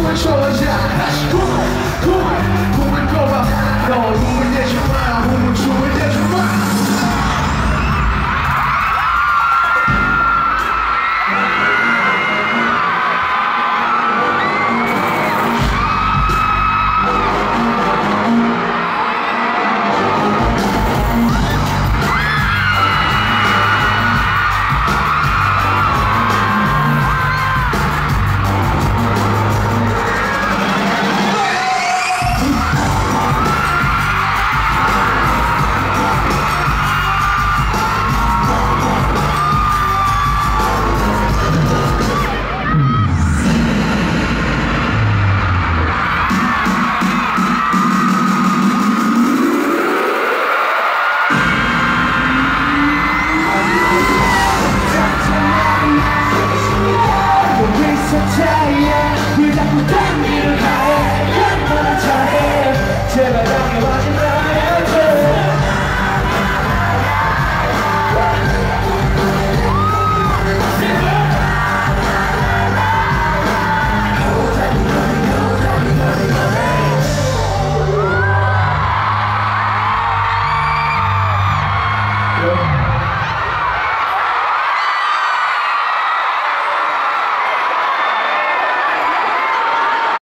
Come on, soldier. Let's. Come on.